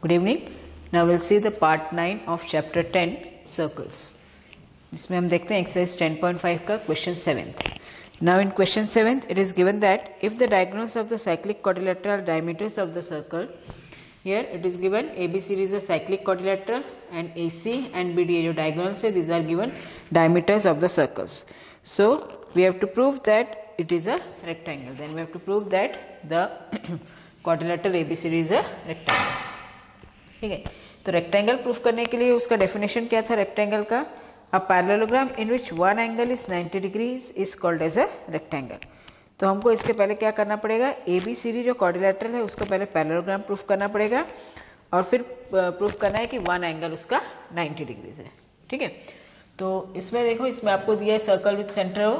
Good evening. Now we'll see the part 9 of chapter 10 circles. जिसमें हम देखते हैं एक्सरसाइज 10.5 का question seventh Now in question 7th it is given that if the diagonals of the cyclic quadrilateral diameters of the circle here it is given ABCD is a cyclic quadrilateral and AC and BD जो diagonals है these are given diameters of the circles. So we have to prove that it is a rectangle then we have to prove that the quadrilateral ABCD is a rectangle. ठीक है? तो rectangle proof करने के लिए उसका definition क्या था rectangle का? A parallelogram in which one angle is 90 degrees is called as a rectangle तो हमको इसके पहले क्या करना पड़ेगा? ए बी सी डी जो कॉर्डिलेटरल है, उसको पहले पैरेललोग्राम प्रूफ करना पड़ेगा। और फिर प्रूफ करना है कि वन एंगल उसका 90 डिग्रीज है। ठीक है? तो इसमें देखो, इसमें आपको दिया है circle with centre O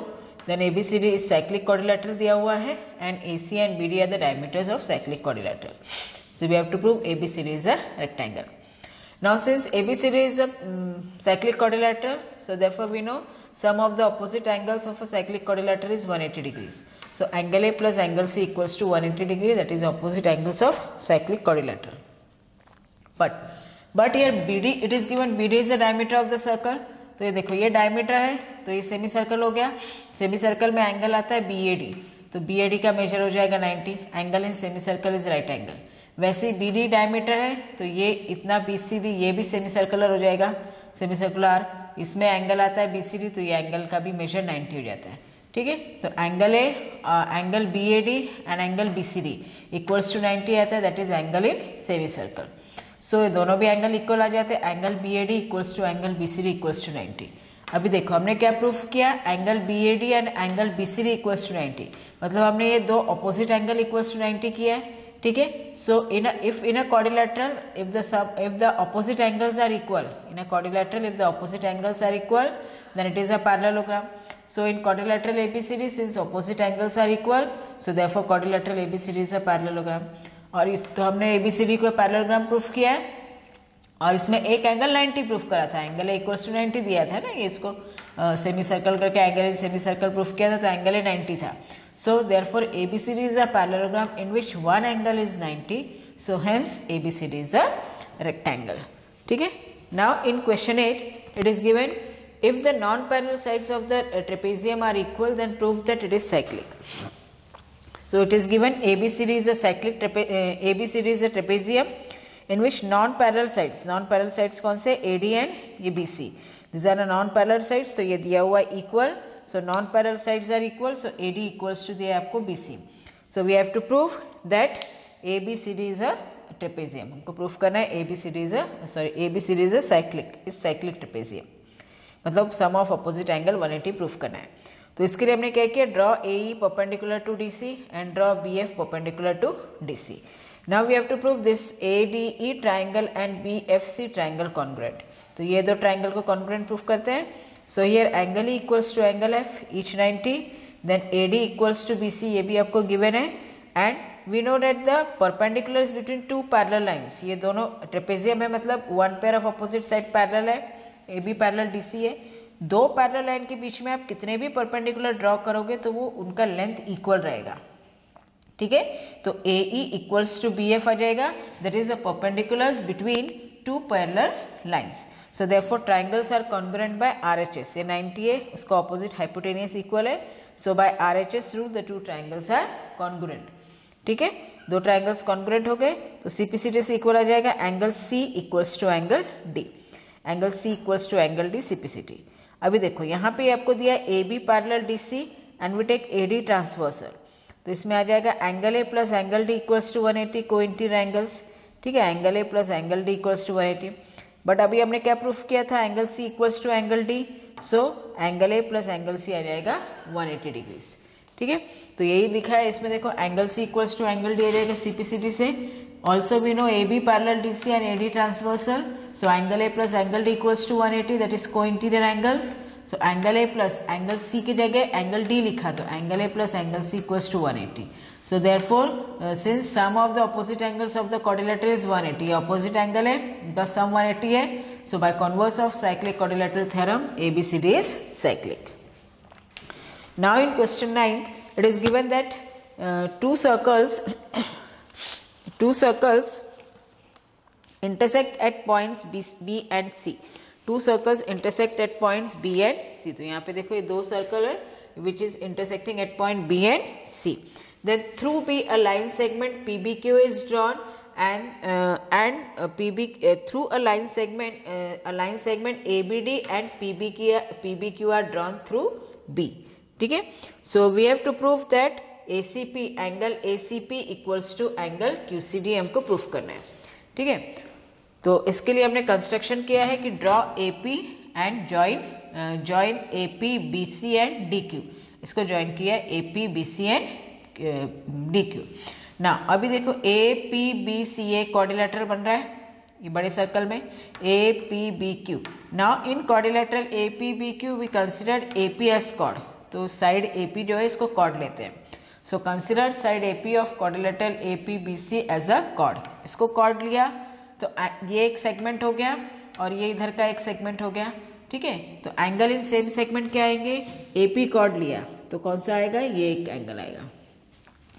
then A B C D is cyclic quadrilateral दिया हुआ है and A C and B D are the diameters of cyclic quadrilateral So we have to prove ABCD is a rectangle. Now since ABCD is a um, cyclic quadrilateral, so therefore we know sum of the opposite angles of a cyclic quadrilateral is 180 degrees. So angle A plus angle C equals to 180 degree that is opposite angles of cyclic quadrilateral. But but here BD it is given BD is the diameter of the circle. तो ये देखो ये diameter है तो ये semi circle हो गया semi circle में एंगल आता है बी ए डी तो बी ए डी का मेजर हो जाएगा 90 angle in semi circle is right angle वैसे बी डी डायमीटर है तो ये इतना बी सी डी ये भी सेमी सर्कुलर हो जाएगा। सेमी सर्कुलर इसमें एंगल आता है बी सी डी तो ये एंगल का भी मेजर 90 हो जाता है। ठीक है? तो angle A angle B A D and angle B C D equals to 90 आता है that is angle in semi circle so ये दोनों भी एंगल इक्वल आ जाते हैं। Angle B A D equals to angle B C D equals to ninety अभी देखो, हमने क्या प्रूफ किया? Angle B A D and angle B C D equals to ninety मतलब हमने ये दो opposite angle equals to ninety किया है। ठीक है? So in if in a quadrilateral if the sub if the opposite angles are equal in a quadrilateral if the opposite angles are equal then it is a parallelogram so in quadrilateral ABCD since opposite angles are equal so there quadrilateral ABCD is a parallelogram और इस तो हमने ABCD को parallelogram proof किया है। और इसमें एक एंगल 90 प्रूफ करा था। एंगल इक्वल टू 90 दिया था ना ये इसको। सेमी सर्कल करके angle in semi circle proof किया था तो एंगल ए 90 था। So therefore ABCD is a parallelogram in which one angle is 90. So hence ABCD is a rectangle. ठीक है Now in question 8 it is given if the non-parallel sides of the trapezium are equal then prove that it is cyclic. So it is given ABCD is a cyclic uh, ABCD is a trapezium in which non-parallel sides non-parallel sides कौन से AD and ये BC. These are the non-parallel sides तो ये दिया हुआ equal So non-parallel sides are equal. So AD equals to the आपको BC. So we have to prove that ABCD is a trapezium. हमको prove करना है ABCD is a sorry ABCD is a cyclic is cyclic trapezium. मतलब sum of opposite angle 180 proof करना है तो इसके लिए हमने क्या किया draw A E perpendicular to D C and draw B F perpendicular to D C now we have to prove this A D E triangle and B F C triangle congruent तो ये दो triangle को congruent proof करते हैं so here angle E equals to angle F each ninety then A D equals to B C ये भी आपको given है। And we know that the perpendicular between two parallel lines ये दोनों trapezium है मतलब one pair of opposite side parallel है A B parallel D C है। दो पैरल लाइन के बीच में आप कितने भी परपेंडिकुलर ड्रॉ करोगे तो वो उनका लेंथ इक्वल रहेगा। ठीक है? तो A E equals to B F आ जाएगा। That is a perpendiculars between two parallel lines So, therefore, triangles are congruent by RHS. ये 90 है उसका ऑपोजिट हाइपोटेनियस इक्वल है. So, by RHS rule the two triangles are congruent. ठीक है? दो triangles congruent हो गए तो सीपीसीटी से इक्वल आ जाएगा angle C equals to angle D angle C equals to angle D C P C CPCT अभी देखो, यहाँ पे आपको दिया A B parallel D C and we take A D transversal तो इसमें आ जाएगा angle A plus angle D equals to one eighty co interior angles ठीक है? Angle A plus angle D equals to one eighty but अभी हमने क्या proof किया था? Angle C equals to angle D so angle A plus angle C आ जाएगा 180 degrees ठीक है? तो यही दिखा है, इसमें देखो angle C equals to angle D आ जाएगा सीपीसीटी से. Also we know A B parallel D C and A D transversal so angle A plus angle D equals to one eighty that is co interior angles so angle A plus angle C की जगह angle D लिखा तो angle A plus angle C equals to 180 So therefore, uh, since sum of the opposite angles of the quadrilateral is 180, opposite angle है, the sum 180 है, So by converse of cyclic quadrilateral theorem, ABCD is cyclic. Now in question 9, it is given that uh, two circles, two circles intersect at points B, B and C. Two circles intersect at points B and C. तो यहाँ पे देखो ये दो circle है which is intersecting at point B and C. Then through B a line segment PBQ is drawn and uh, and uh, PB uh, through a line segment uh, a line segment ABD and PBQ PBQ are drawn through B. ठीक है So we have to prove that ACP angle ACP equals to angle QCD हमको proof करना है ठीक है तो इसके लिए हमने कंस्ट्रक्शन किया है कि draw AP and join join AP BC and D Q इसको ज्वाइन किया है AP BC and D Q ना अभी देखो A P B C a quadrilateral बन रहा है, ये बड़े सर्कल में। A P B Q now in quadrilateral A P B Q we considered A P as chord तो साइड ए पी जो है, इसको कॉर्ड लेते हैं। So consider side A P of quadrilateral A P B C as a chord इसको chord लिया। तो ये एक सेगमेंट हो गया और ये इधर का एक सेगमेंट हो गया। ठीक है? तो एंगल इन सेम सेगमेंट क्या आएँगे? ए पी कॉर्ड लिया। तो कौन सा आएगा? ये एक एंगल आएगा।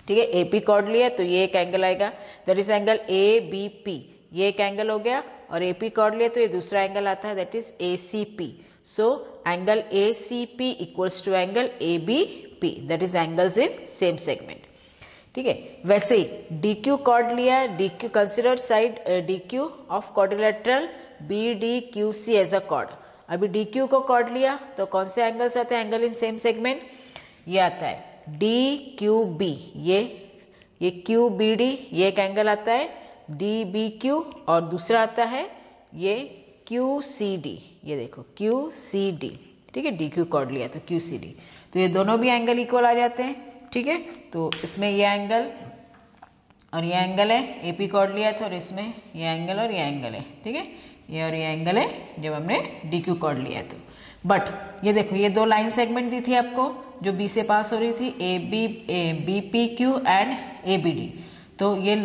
ठीक है? एपी कॉर्ड लिया तो ये एक एंगल आएगा। That is angle A B P ये एक एंगल हो गया और एपी कॉर्ड लिया तो ये दूसरा एंगल आता है। That is A C P so angle A C P equals to angle A B P that is angles in same segment ठीक है? वैसे ही डी क्यू कॉर्ड लिया D Q consider side D Q of quadrilateral B D Q C as a chord अभी D Q को chord लिया तो कौन से एंगल्स आते हैं? एंगल इन सेम सेगमेंट ये आता है। डी क्यू बी ये ये क्यू बी डी ये एक एंगल आता है डी बी क्यू और दूसरा आता है, ये क्यू सी डी ये देखो क्यू सी डी ठीक है डी क्यू कॉर्ड लिया तो क्यू सी डी तो ये दोनों भी एंगल इक्वल आ जाते हैं, ठीक है? तो इसमें ये एंगल और ये एंगल है ए पी कॉर्ड लिया था और इसमें ये एंगल और ये एंगल है, ठीक है? ये और ये एंगल है, जब हमने डी क्यू कॉर्ड लिया तो बट ये देखो, ये दो लाइन सेगमेंट दी थी आपको जो बी से पास हो रही थी A B A B P Q and A B D तो ये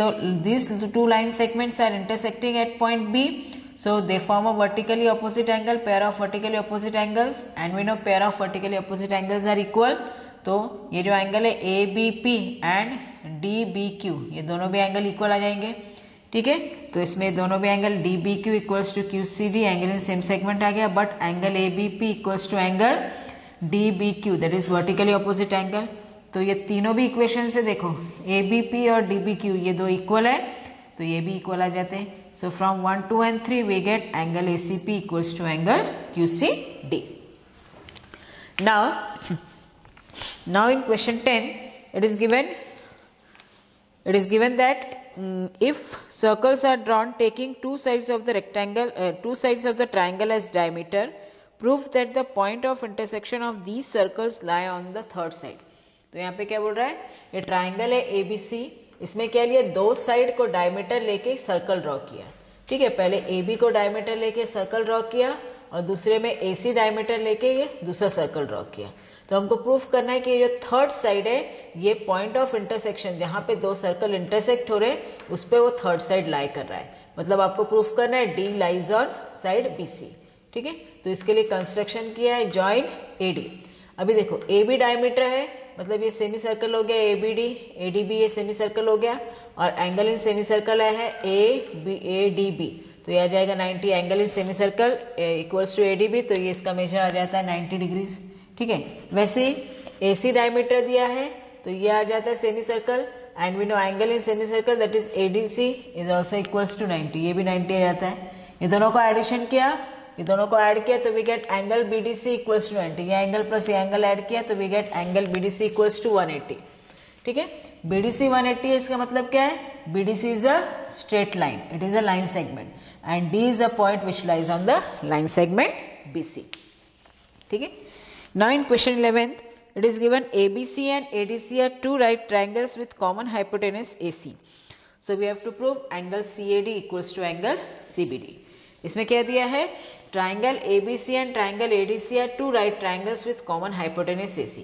this two line segments are intersecting at point B so, they form a vertically opposite angle, pair of vertically opposite angles, and we know pair of vertically opposite angles are equal. तो ये जो angle है A B P and D B Q ये दोनों भी angle equal आ जाएँगे. ठीक है? तो इसमें दोनों भी angle D B Q equals to Q C D angle in same segment आ गया but angle A B P equals to angle D B Q that is vertically opposite angle तो ये तीनों भी इक्वेशन से देखो ए बी पी और D B Q ये दो इक्वल है तो ये भी इक्वल आ जाते हैं। So from one two and three we get angle A C P equals to angle Q C D now now in question ten it is given it is given that if circles are drawn taking two sides of the rectangle two sides of the triangle as diameter prove that the point of intersection of these circles lie on the third side. तो यहाँ पे क्या बोल रहा है? ये triangle है A B सी इसमें क्या लिया? दो साइड को डायमीटर लेके सर्कल ड्रॉ किया। ठीक है? पहले ए बी को डायमीटर लेके सर्कल ड्रॉ किया और दूसरे में ए सी डायमीटर लेके ये दूसरा सर्कल ड्रॉ किया। तो हमको प्रूफ करना है कि ये जो थर्ड साइड है, ये पॉइंट ऑफ़ इंटरसेक्शन जहाँ पे दो सर्कल इंटरसेक्ट हो रहे हैं, उस पर वो थर्ड साइड लाई कर रहा है। मतलब आपको प्रूफ करना है D lies on side B C ठीक है? तो इसके लिए कंस्ट्रक्शन किया है जॉइन ए डी अभी देखो ए बी डायमीटर है मतलब ये सेमी सर्कल हो गया A B D A D B ये सेमी सर्कल हो गया, और एंगल इन सेमी सर्कल है A B A D B तो ये आ जाएगा 90 angle in semicircle equals to A D B तो ये इसका मेजर आ जाता है 90 डिग्रीज ठीक है? वैसे ए सी डायमीटर दिया है तो ये आ जाता है semicircle and we know angle in semicircle that is A D C is also equals to ninety ये भी नाइनटी आ जाता है. ये दोनों को एडिशन किया ये दोनों को ऐड किया तो we get angle B D C equals to ninety ये एंगल प्लस एंगल ऐड किया तो we get angle B D C equals to one eighty ठीक है? B D C one eighty इसका मतलब क्या है? B D C is a straight line it is a line segment and D is a point which lies on the line segment B C ठीक है? Now in question 11th, it is given ABC and ADC are two right triangles with common hypotenuse AC. So we have to prove angle CAD equals to angle CBD. इसमें क्या दिया है? Triangle ABC and triangle ADC are two right triangles with common hypotenuse AC.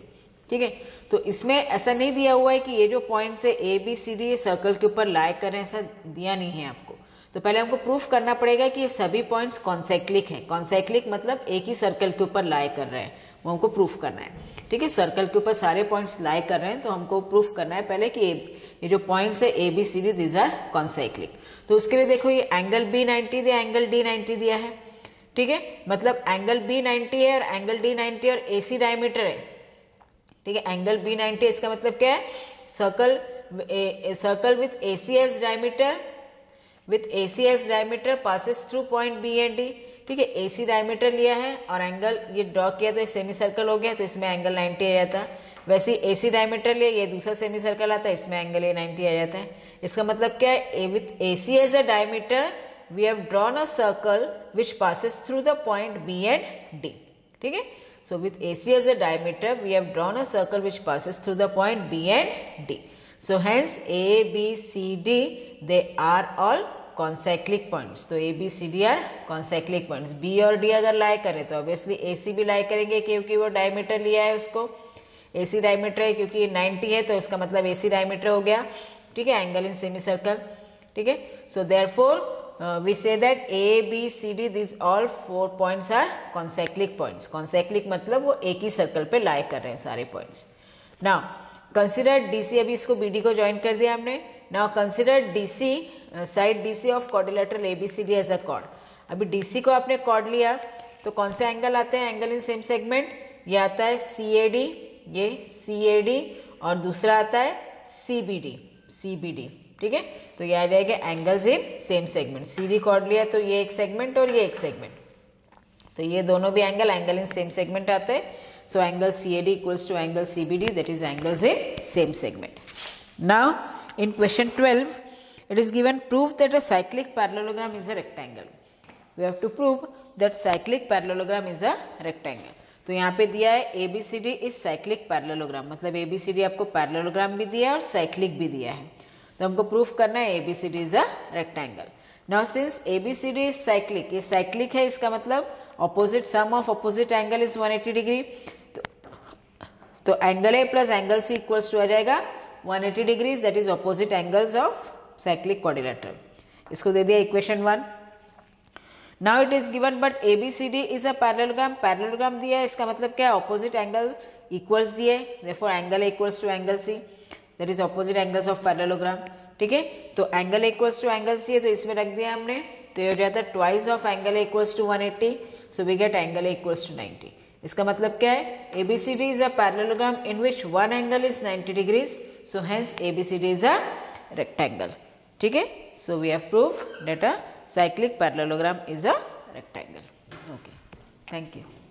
ठीक है? तो इसमें ऐसा नहीं दिया हुआ है कि ये जो पॉइंट है A B C D circle के ऊपर लाइक कर ऐसा दिया नहीं है आपको। तो पहले हमको प्रूफ करना पड़ेगा कि ये सभी पॉइंट्स कॉन्साइक्लिक हैं। कॉन्साइक्लिक मतलब एक ही सर्कल के ऊपर लाई कर रहे हैं। वो हमको प्रूफ करना है। ठीक है? सर्कल के ऊपर सारे पॉइंट्स लाई कर रहे हैं तो हमको प्रूफ करना है पहले कि ये जो पॉइंट्स है A B C D these are concyclic तो उसके लिए देखो ये एंगल बी नाइनटी दिया एंगल डी नाइनटी दिया है। ठीक है? मतलब एंगल बी नाइनटी है और एंगल डी नाइनटी और ए सी डायमीटर है। ठीक है? एंगल बी नाइनटी इसका मतलब क्या है? Circle circle with A C as diameter with A C as diameter passes through point B and D ठीक है? ए सी डायमीटर लिया है और एंगल ये ड्रॉ किया तो सेमी सर्कल हो गया तो इसमें एंगल 90 आ जाता। है वैसे ए सी डायमीटर लिया ये दूसरा सेमी सर्कल आता है, इसमें एंगल ये 90 आ जाता है। इसका मतलब क्या है? With A C as a diameter we have drawn a circle which passes through the point B and D ठीक है? So with AC as a diameter, we have drawn a circle which passes through the point B and D. So hence, A, B, C, D, they are all concyclic points तो A B C D are concyclic points B और D अगर lie करें तो obviously ए सी भी लाई करेंगे, क्योंकि वो diameter लिया है उसको। ए सी डायमीटर है क्योंकि ये 90 है तो इसका मतलब ए सी डायमीटर हो गया। ठीक है? एंगल इन सेमी सर्कल ठीक है? So therefore we say that A B C D this all four points are concyclic points concyclic मतलब वो एक ही सर्कल पे लाई कर रहे हैं सारे पॉइंट्स नाउ कंसिडर डीसी अभी इसको बीडी को ज्वाइन कर दिया हमने now consider DC side DC of quadrilateral ABCD as a chord अभी डीसी को आपने कॉर्ड लिया। तो कौन से एंगल आते हैं? एंगल इन सेम सेगमेंट ये आता है सी ए डी ये सी ए डी और दूसरा आता है C B D C B D ठीक है? तो ये आ जाएगा angles in same segment C D chord लिया तो ये एक सेगमेंट और ये एक सेगमेंट तो ये दोनों भी angle angle in same segment आते हैं. So angle C A D equals to angle C B D that is angles in same segment now in question twelve it is given prove that a cyclic parallelogram is a rectangle we have to prove that cyclic parallelogram is a rectangle तो यहाँ पे दिया है A B C D is cyclic parallelogram मतलब A B C D आपको parallelogram भी दिया है और साइक्लिक भी दिया है। तो हमको प्रूफ करना है A B C D is a rectangle now since A B C D is cyclic ये साइक्लिक है इसका मतलब opposite sum of opposite angle is 180 degree तो, angle A plus angle C equals to आ जाएगा 180 degrees that is opposite angles of cyclic quadrilateral इसको दे दिया equation one now it is given but A B C D is a parallelogram parallelogram दिया है, इसका मतलब क्या है? ऑपोजिट एंगल इक्वल्स दिए therefore angle equals to angle C that is opposite angles of parallelogram ठीक है? तो angle equals to angle C है तो इसमें रख दिया हमने। तो ये हो जाता है twice of angle equals to 180 so we get angle equals to 90 इसका मतलब क्या है? ABCD is a parallelogram in which one angle is 90 degrees so hence ABCD is a rectangle. ठीक है? सो वी proved that a cyclic parallelogram is a rectangle. Okay. Thank you